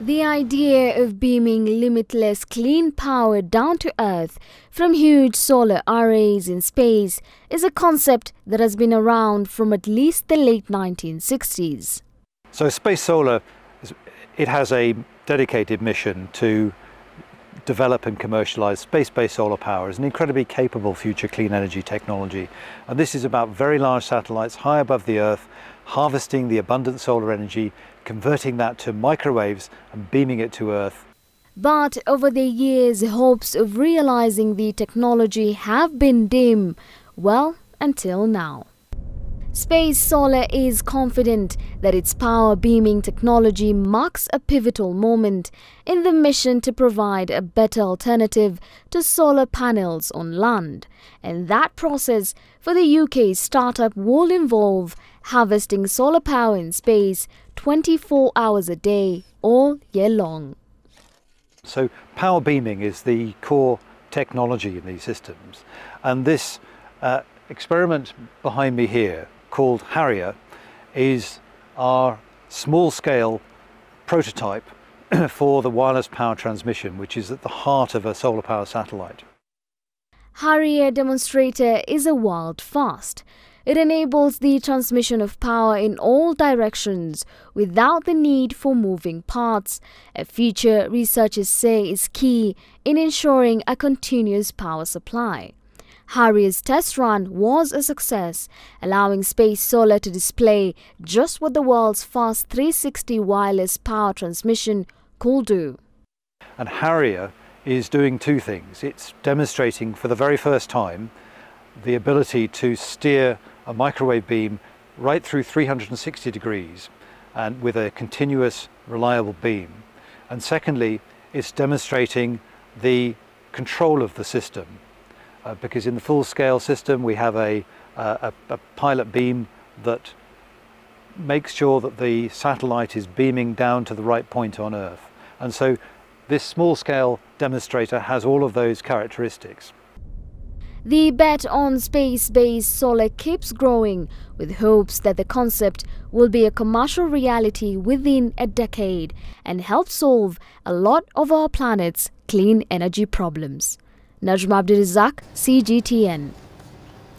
The idea of beaming limitless clean power down to Earth from huge solar arrays in space is a concept that has been around from at least the late 1960s. So Space Solar, it has a dedicated mission to develop and commercialize space-based solar power as an incredibly capable future clean energy technology. And this is about very large satellites high above the Earth, harvesting the abundant solar energy converting that to microwaves and beaming it to Earth. But over the years, hopes of realizing the technology have been dim, well, until now. Space Solar is confident that its power beaming technology marks a pivotal moment in the mission to provide a better alternative to solar panels on land. And that process for the UK startup will involve harvesting solar power in space 24 hours a day, all year long. So power beaming is the core technology in these systems. And this uh, experiment behind me here called Harrier is our small-scale prototype for the wireless power transmission, which is at the heart of a solar power satellite. Harrier demonstrator is a world fast. It enables the transmission of power in all directions without the need for moving parts, a feature researchers say is key in ensuring a continuous power supply. Harrier's test run was a success, allowing Space Solar to display just what the world's fast 360 wireless power transmission could do. And Harrier is doing two things. It's demonstrating for the very first time the ability to steer a microwave beam right through 360 degrees and with a continuous reliable beam. And secondly, it's demonstrating the control of the system uh, because in the full scale system we have a, a, a pilot beam that makes sure that the satellite is beaming down to the right point on Earth. And so this small scale demonstrator has all of those characteristics. The bet on space-based solar keeps growing with hopes that the concept will be a commercial reality within a decade and help solve a lot of our planet's clean energy problems. Najma Abdirizak, CGTN.